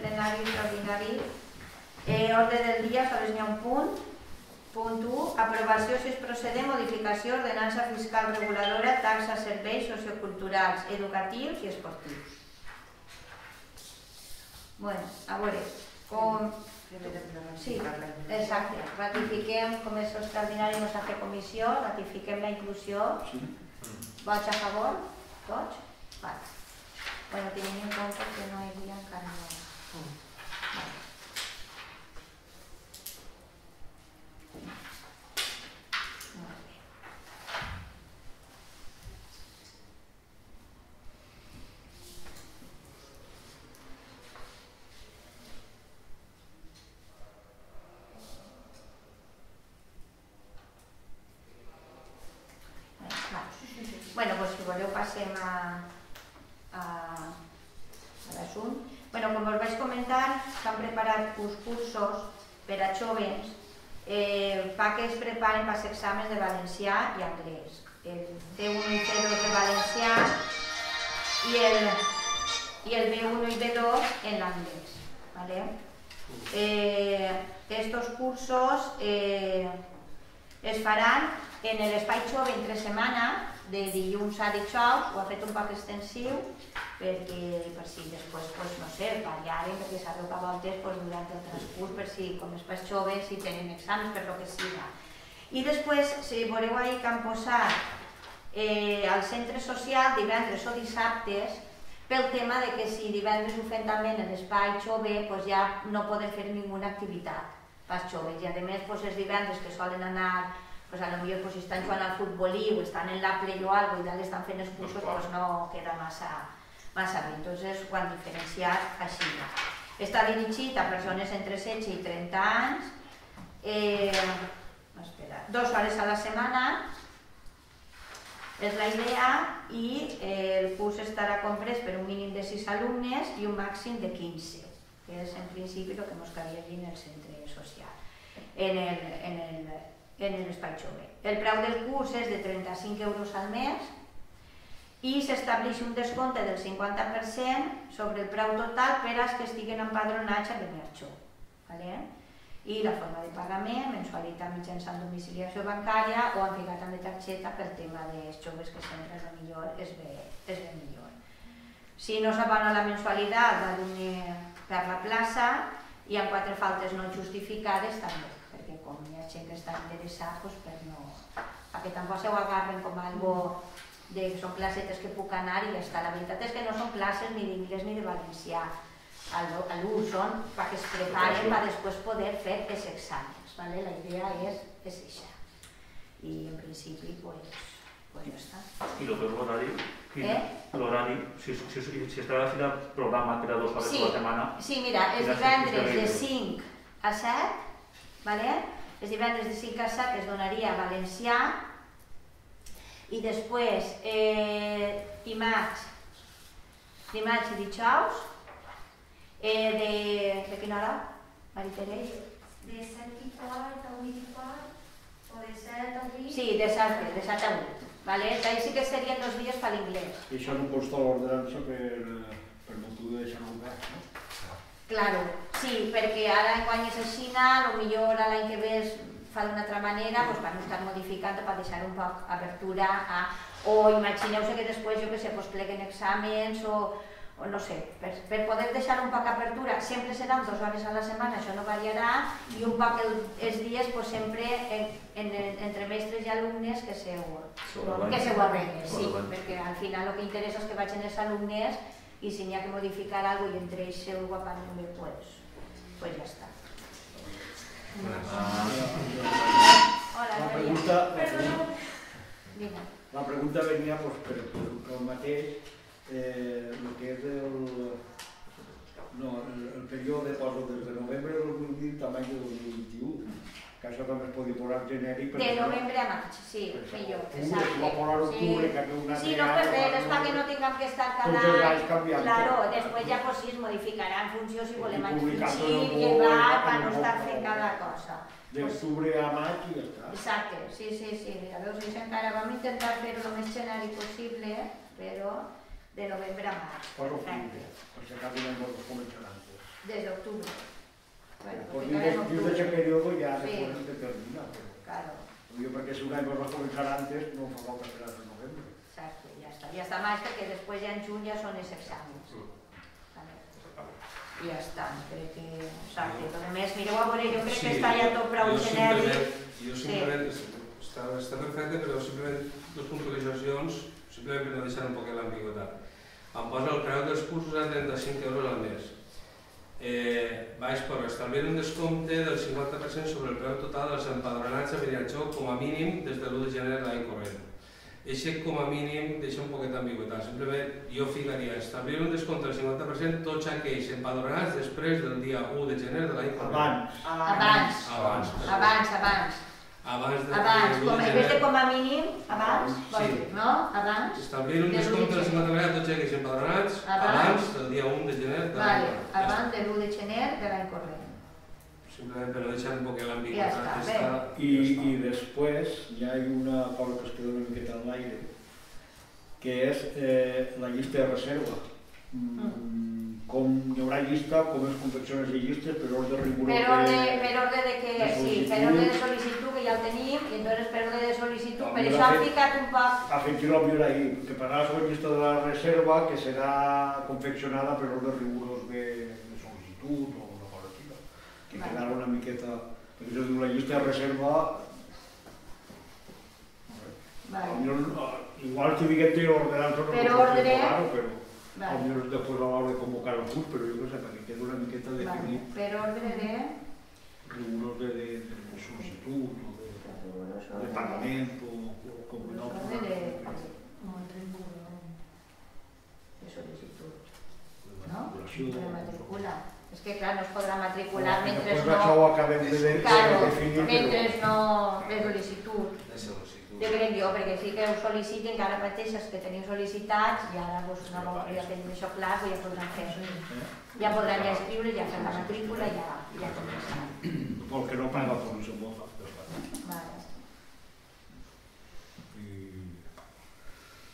plenari extraordinari. Eh, ordre del dia, sols n'hi ha un punt. Punt 1. Aprovació, si es procede, modificació, ordenança fiscal reguladora, taxa, serveis socioculturals, educatius i esportius. Bueno, a veure, com... Sí, exacte. Ratifiquem, com és extraordinari, no s'ha fet comissió, ratifiquem la inclusió. Vots a favor? Tots? Vale. Bueno, tenint en compte que no hi havia encara no. Vale. Molt bé. Eh, clar. Bueno, doncs si voleu passem a, a, a l'assunt. Bueno, com us vaig comentar, s'han preparat uns cursos per a joves eh, fa que es preparen per als exàmens de valencià i anglès. El C1 i C2 de valencià i el, i el B1 i B2 en l'anglès. ¿vale? Eh, estos cursos eh, es faran en l'espai jove entre setmana, de dilluns a dijous, ho ha fet un poc extensiu, perquè per si després, pues, no sé, variaren, perquè sabeu que a voltes pues, durant el transcurs, per si com espais joves, si tenen exàmens, per lo que siga. I després, si veureu ahir que han posat eh, al centre social divendres o dissabtes, pel tema de que si divendres ho fem també en l'espai jove, pues ja no poden fer ninguna activitat pels joves. I a més, pues, els divendres que solen anar pues a lo millor pues, si estan jugant al futbolí o estan en la play o algo i tal, estan fent els cursos, pues no queda massa, massa bé. Entonces han diferenciat així. Està dirigit a persones entre 16 i 30 anys, eh, espera, dues hores a la setmana, és la idea i eh, el curs estarà comprès per un mínim de 6 alumnes i un màxim de 15, que és en principi el que ens calia allí en el centre social, en el, en el, en l'espai jove. El preu del curs és de 35 euros al mes i s'estableix un descompte del 50% sobre el preu total per als que estiguen empadronats a Beniarxó. Vale? I la forma de pagament, mensualitat mitjançant domiciliació bancària o en ficat amb targeta pel tema dels joves que sempre el millor és bé, és bé millor. Si no s'abona la mensualitat d'alumne per la plaça i amb quatre faltes no justificades també, perquè com hi ha gent que està interessat, doncs per no... perquè tampoc se ho agarren com algo de són classetes que puc anar i ja està. La veritat és que no són classes ni d'inglès ni de valencià. A l'ús són perquè es preparen per després poder fer els exàmens. ¿vale? La idea és, és això. I en principi, pues, pues ja està. I el que és l'horari? quin- Eh? L'horari, si, si, si, si està al final programa per a dos hores Sí. la setmana, Sí, mira, Quina divendres de circumstància? 5 a 7, vale? els divendres de 5 a 7 es donaria valencià i després eh, dimarts, dimarts i dijous, eh, de, de quina hora, Mari Teresa? De 7 i quart a 8 i quart, o de 7 a 8. Sí, de 7, de 7 a 8. Vale? Ahí sí que serien dos dies per l'inglès. I això no consta a l'ordenança per, per motiu de deixar obert, no? Claro, sí, perquè ara enguany és així, a lo millor a l'any que ve es fa d'una altra manera, doncs per no estar modificant, per deixar un poc abertura a... O imagineu-se que després, jo que sé, pues, pleguen exàmens o, o no sé, per, per poder deixar un poc apertura, sempre seran dues hores a la setmana, això no variarà, i un poc el, els dies pues, sempre en, en, entre mestres i alumnes que se ho, que se ho arreglen, sí, perquè al final el que interessa és que vagin els alumnes i si n'hi ha que modificar alguna cosa i entre ells seu guapant bé, pues, pues ja està. Hola, La pregunta, la, pregunta, la pregunta venia pues, per, per el mateix, eh, el que és el, no, el, el període poso des de novembre del 2020 a maig del 2021, que això també es podia posar genèric. De novembre a maig, sí, millor, Octubre, si va posar octubre, Sí. que té una Sí, no per res, és perquè no tinguem que estar cada any. canviant. Claro, després ja pues, sí, es modificarà en funció si volem I llevar, BOE, per no estar fent cada cosa. D'octubre a maig i ja està. Exacte, sí, sí, sí, mira, veus, això encara vam intentar fer-ho el més genèric possible, però de novembre a maig. Per octubre, Perfecte. per si acabin amb els començaran. Desde octubre. Bueno, Pues dins octubre. d'aquest període ja Sí. después se termina. Pero, Claro, yo perquè si un any vas a començar antes, no fa falta esperar a novembre. exacte, ja està. Ja està més perquè després ja en juny ja són els exàmens. Vale. I ja està, crec que... Exacte, però a més, mireu a veure, jo crec que està ja tot prou jo genèric. simplement- Jo simplement, està, està perfecte, però simplement dos puntualitzacions, simplement per no deixar un poc l'ambigüitat. Em posa el preu dels cursos a 35 euros al mes. Eh, baix per establir un descompte del 50% sobre el preu total dels empadronats a Beniatjó com a mínim des de l'1 de gener de l'any corrent. Eixe com a mínim deixa un poquet d'ambigüitat. Simplement jo ficaria establir un descompte del 50% tots aquells empadronats després del dia 1 de gener de l'any corrent. Abans, Abans, Abans. abans, abans. Abans de Abans, del 1 com, de en vez de com a mínim, abans, Sí. dir, no? Abans, Establir un descompte del 1 de 50% a tots aquells empadronats Abans. abans del dia 1 de gener de vale, abans de l'1 de gener de l'any corrent. Simplement per deixar un poc Ja l'ambigüitat està, aquesta. i, i després hi ha una cosa que es queda una miqueta en l'aire, que és eh, la llista de reserva. Mm, com hi haurà llista, com es confeccionen les llistes, per ordre rigorós Per orde, de... per orde de que, de sí, per orde de sol·licitud, ja el tenim, i entonces per orde de sol·licitud, per això ha fet- ficat un poc... Afegir-ho a ahí, que pagarà la llista de la reserva que serà confeccionada per ordre rigorós de, de sol·licitud o una cosa així. Que Vale. quedarà una miqueta... Perquè això diu la llista de reserva... Vale, Potser, igual si diguem de ordenança no Per com ordre. però vale, potser després a l'hora de convocar el curs, però jo què sé, perquè queda una miqueta vale. definit Per ordre de... rigorós de, de, de sol·licitud o de, de pagament o, o com no. Ordre de... de sol·licitud, no? Matricula. És que clar, no es podrà matricular mentre Després no... això ho acabem de, de, Claro, de definir, mentre però... no de sol·licitud. De sol·licitud. Jo crec jo, perquè sí que ho sol·licitin, que ara mateix els que tenim sol·licitats, i ara una volta que ja tenim això clar, doncs ja podran fer ja podran ja escriure, ja fer la matrícula, ja, ja començar. El que no paga per no se mofa. Vale. I...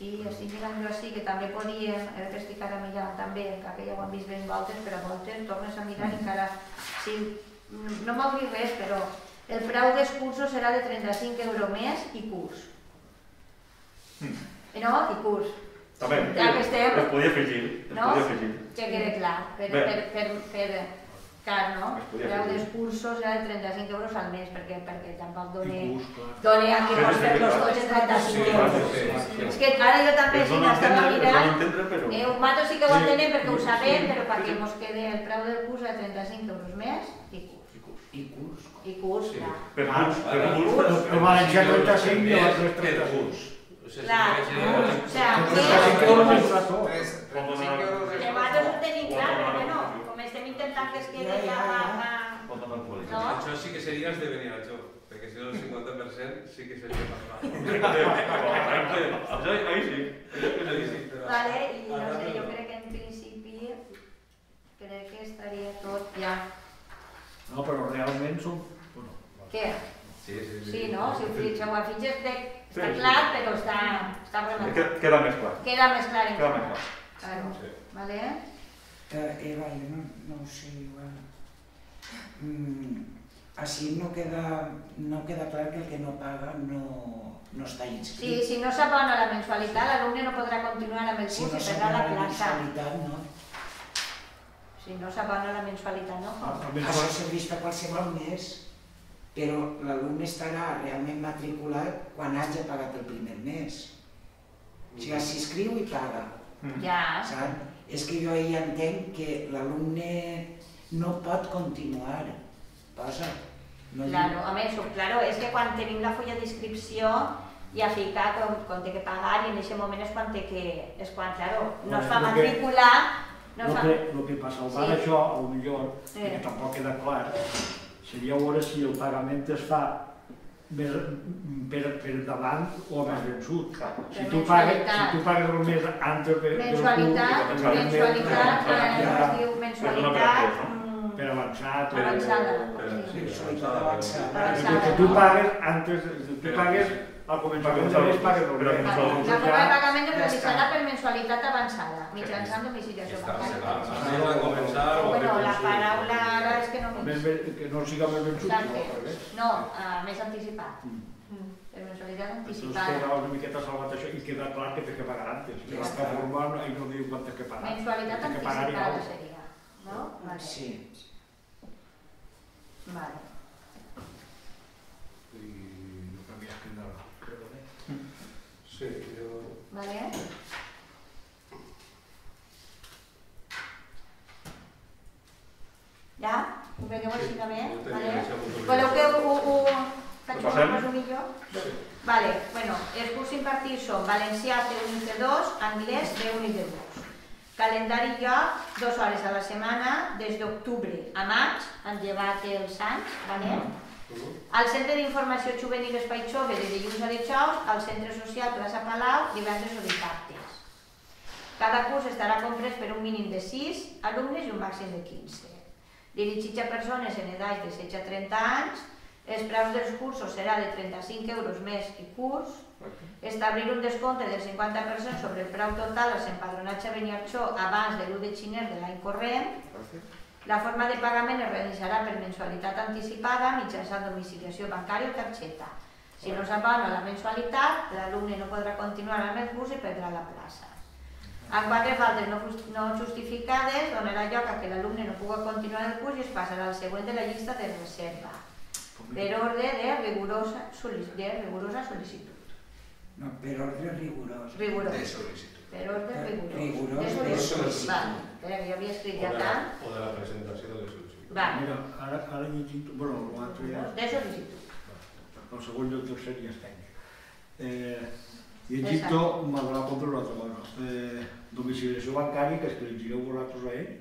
I estic mirant jo així que també podíem, ara que estic ara mirant també, encara que ja ho hem vist ben voltes, però a voltes tornes a mirar i encara, sí, mm, no dit res, però el preu dels cursos serà de 35 euros més i curs. Eh, No? I curs. També, Ja que estem. es podia afegir, es No? podia afegir. Que quede clar, per, Bé. per, per, per, clar, no? Preu dels cursos de 35 euros al mes, perquè, perquè tampoc clar. doni a que vols tots en 35 Sí, euros. sí, sí, sí. És que ara jo també sí dona a n'estava entendre, es dona a mirant, eh, un mato sí que ho entenem perquè ho sabem, però perquè mos quede el preu del curs a 35 euros més i curs. I curs. I curs, clar. Per Ah, curs, per curs, el valencià 35 i l'altre per 35. curs. O sigui, Clar, o que... 35 euros més la tot. Tres- 35 euros de- Nosaltres ho tenim clar, però bueno, com estem intentant que es quede ja... a- Pot anar actualitzat. No? Això sí que seria esdevenir al joc, perquè si no el 50% sí que seria parlar. Això, ahí sí. Ahí sí, Vale, i no sé, jo crec que en principi crec que estaria tot ja. No, però realment són... Bueno, Què? Sí, sí, sí. Sí, no? Si ho fitxeu a fitxes està sí. clar, però està, està rematat. Queda- Queda més clar. Queda més clar Queda més clar. Claro. Sí. Vale? Eh, Eva, jo no, no ho sé, igual. Mm, així no queda, no queda clar que el que no paga no, no està Sí, inscrit. si no s'abona la mensualitat, l'alumne no podrà continuar amb el si curs no i perdrà la plaça. mensualitat, no. Si no s'abona la mensualitat, no? a, a més, Això serveix per qualsevol mes, però l'alumne estarà realment matriculat quan hagi pagat el primer mes. O sigui, s'inscriu i paga, Ja. saps? És que jo ja entenc que l'alumne no pot continuar. Posa. No Claro, a més, claro, és que quan tenim la fulla d'inscripció ja fica quan, quan té que pagar i en aquest moment és quan té que... és quan, claro, no es fa matricular, no el fa... que, el que passa al bar Sí. això, a lo millor, Sí. que tampoc queda clar, seria veure si el pagament es fa més per, per davant o més vençut. Si Per tu pagues, mensualitat. si tu pagues el mes antes de, del Mensualitat, mensualitat, ja, eh, es diu mensualitat mm, per avançat o... avançada. Per- sí. Mensualitat avançada, tu pagues antes, tu pagues al començament de mes paguen el són- La forma de pagament es realitzarà per mensualitat avançada, mitjançant domiciliació o Bueno, la paraula ara és que no que no siga més vençut, no, uh, més anticipat. Mm. Mm. Per mensualitat anticipada. queda una miqueta salvat això i queda clar que té que pagar antes. De Ja l'altra està. forma ahí no diu quant té que pagar. Mensualitat que anticipada algo. seria, no? Vale. Sí. Vale. I no canvies que nada. Creo que bé. Sí, jo... Vale. Ja? Ho veieu així també? Jo tenia Vale. Voleu que ho, ho, ho un resumillo? Sí. Vale, bueno, els cursos impartits són valencià C1 i C2, anglès B1 i B2. Calendari lloc, dues hores a la setmana, des d'octubre a maig, han llevat els anys, vale? Mhm. Al Centre d'Informació Juvenil Espai Jove de dilluns a dijous, al Centre Social Plaça Palau, divendres o dissabtes. Cada curs estarà comprès per un mínim de 6 alumnes i un màxim de 15. Dirigits a persones en edats de 16 a 30 anys, els preus dels cursos serà de 35 euros més i curs, establir un descompte del 50% sobre el preu total als empadronats a Beniarxó abans de l'1 de gener de l'any corrent, la forma de pagament es realitzarà per mensualitat anticipada mitjançant domiciliació bancària o targeta. Si no s'abona la mensualitat, l'alumne no podrà continuar amb el curs i perdrà la plaça. En quatre faltes no, justificades, donarà lloc a que l'alumne no pugui continuar el curs i es passarà al següent de la llista de reserva, per ordre de rigorosa, solic- de rigorosa sol·licitud. No, per ordre rigorós. Rigorós. de sol·licitud. Per ordre rigorós. Rigorós De de sol·licitud. Espera, que jo havia escrit O ja de, la, tant. o de la presentació de les sol·licituds. Va, Mira, ara, ara llegint, bueno, l'altre ja, de sol·licitud. el segon i el tercer ja estan. Eh, llegint-ho m'ha donat compte una altra cosa. Eh, domiciliació bancària, que és que li gireu vosaltres a ell,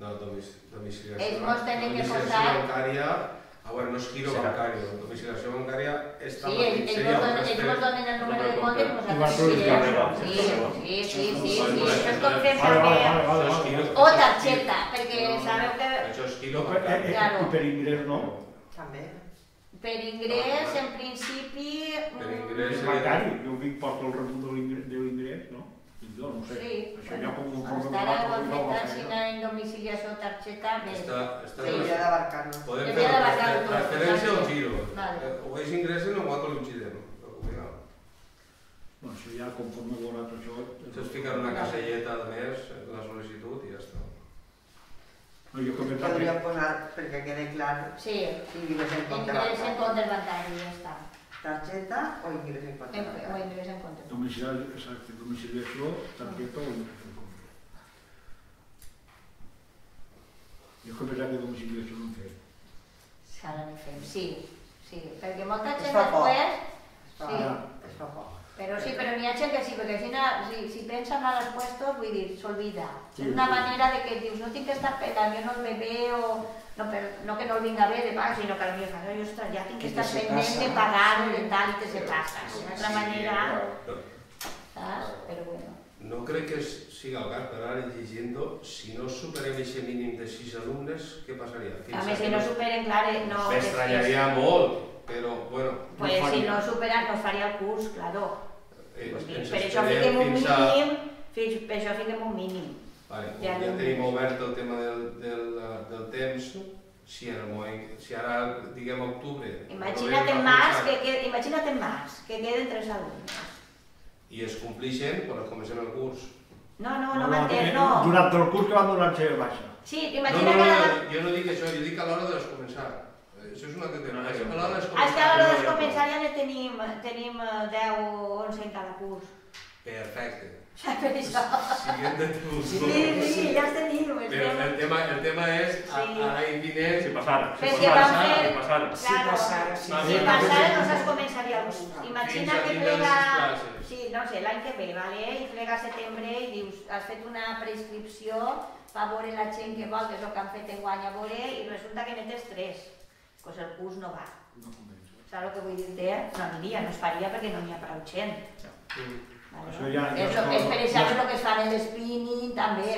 No, domic, domiciliació. Ells mos tenen que domiciliació posar- bancària, ah, bueno, no és giro Serà. bancario, domiciliació bancària està Sí, ells, seria mos un donen, ells préstec. mos donen el número de compte i nosaltres carregueu, Sí, sí, sí, sí, sí, això és com fem també. és O targeta, perquè sabeu que Això és giro. I per ingrés no. També. per ingrés, en principi... Per mm, ingrés. És bancari, jo dic porto el rebut de l'ingrés, no? Jo, no sé. Sí, Això ja com un estarà problema contractat si no en domiciliació targeta, bé. Està, està Sí. Hauria d'abarcar-lo. Podem fer tot. transferència o giro. Vale. Eh, O ells ingressen o l'incidem. Complicado. Bueno, això ja conforme vosaltres això... Això és ficar una caselleta de més en la sol·licitud i ja està. No, jo pensava que... Podríem posar, perquè quede clar, Sí, ingrés en compte ingrés en bancari. compte bancari, ja està. Targeta o ingrés en compte En- O ingrés en compte. Domiciliació, exacte, domiciliació, targeta o ingrés en compte. Jo que pensava que domiciliació no en feia. Ara n'hi fem, sí, sí, perquè molta Es gent fa poc. Es fa, Sí. es fa poc. Però sí, però n'hi ha gent que sí, perquè si, no, si, si pensa mal als puestos, vull dir, s'olvida. Sí, és una sí. manera de que dius, no tinc que estar pegant, jo no el bebé o no, no que no el vinga bé de pagar, sinó que potser fas, "Ai, ostres, ja tinc que Que estar pendent de pagar de tal i que se passa. És una altra manera, No, saps? Però bueno. no crec que siga el cas, però ara llegint si no superem aquest mínim de 6 alumnes, què passaria? Fins A més, si no superen, clar, eh, no... M'estranyaria molt, però, bueno, Pues si no superan, no es faria el curs, claro. Eh, per això fiquem un a- mínim, fins, per això fiquem un mínim. Vale, Ja ja, no- tenim obert el tema del, del, del temps, si en el moment, si ara diguem octubre... Imagina't en març, començar que, que, imagina't en març, que queden tres alumnes. I es complixen quan comencem el curs. No, no, no m'entens, no. Durant el curs que van donar-se de baixa. Sí, No, imagina no, que... no, la- no, jo no dic això, jo dic a l'hora de descomençar. Eh, Això és un altre tema. No, no, Ah, és que descomençar. a l'hora de començar ja tenim, tenim eh, 10 o 11 en cada curs. Perfecte. Ja per això. Siguiente tu. Sí, sí, ja els tenim. Però el tema, el tema és, a, Sí. a l'any vinent, Si passara, si passara, si passara. Si Claro. passara, sí. Ah, Si passara no saps començaria el curs. Imagina que plega... Sí, no sé, l'any que ve, vale? i plega a setembre i dius, has fet una prescripció per veure la gent que vol, que és el que han fet en guany a veure, i resulta que netes tres. Doncs pues el curs no va. No comença. Saps el que vull dir-te? No aniria, no es faria perquè no n'hi ha prou gent. Vale? Això ja- ja és, lo, és per exemple ja- el que es fan en l'spinning també,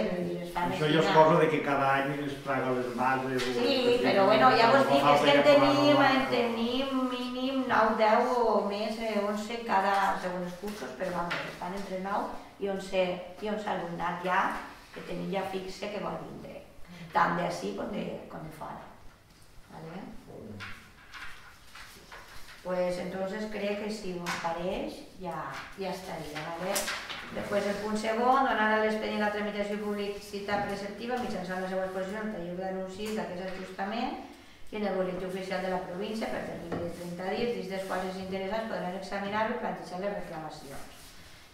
es fan Això ja és cosa de que cada any es traga les bases. o- Sí, però bueno, ja vos dic, és que en tenim, en tenim mínim 9, 10 o més, eh, 11 en cada segons els cursos, però vamos, estan entre 9 i 11, i 11 alumnat ja, que tenim ja fixe que vol vindre, tant d'ací com de, com de fora. ¿Vale? Pues entonces creo que si os pareix ja, ja estaria, ¿vale? Després el punt segon, donar a l'expedient la tramitació i publicitat preceptiva mitjançant la seva exposició en el taller d'anuncis d'aquest ajustament i en el boletí oficial de la província per termini de 30 dies, dins dels quals els interessats podran examinar-lo i plantejar les reclamacions.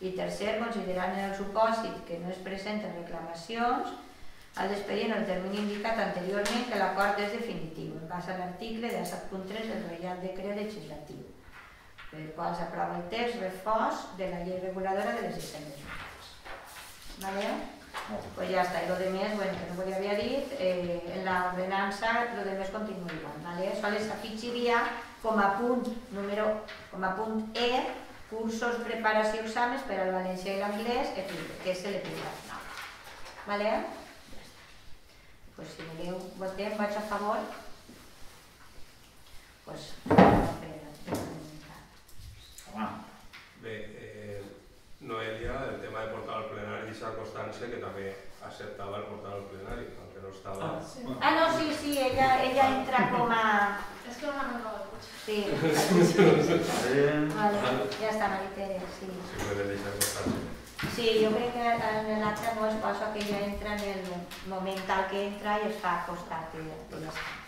I tercer, considerant el supòsit que no es presenten reclamacions, a l'expedient el termini indicat anteriorment que l'acord és definitiu, en base a l'article 17.3 del Reial Decret Legislatiu, pel qual s'aprova el text reforç de la llei reguladora de les hisendes locals. ¿Vale? Pues ya está, y lo demás, bueno, que no volia haver dit, eh, en la ordenança lo demás continua igual, ¿vale? Sols s'afitxiria com a punt número, com a punt E, cursos, preparació, exàmens per al valencià i l'anglès, que és l'epígraf nou. ¿Vale? Pues si voleu, votem, vaig a favor. Pues. Home, Bé, eh, Noelia, el tema de portar al plenari, deixar constància que també acceptava el portar al plenari, aunque no estava... Ah, no, sí, sí, ella, ella entra com a... Es que no el coche. Sí, eh, vale, ja està, Maritere, sí. Simplement deixar constància. Sí, jo crec que en l'acte no es posa que ella entra en el moment tal que entra i es fa costat i i ja.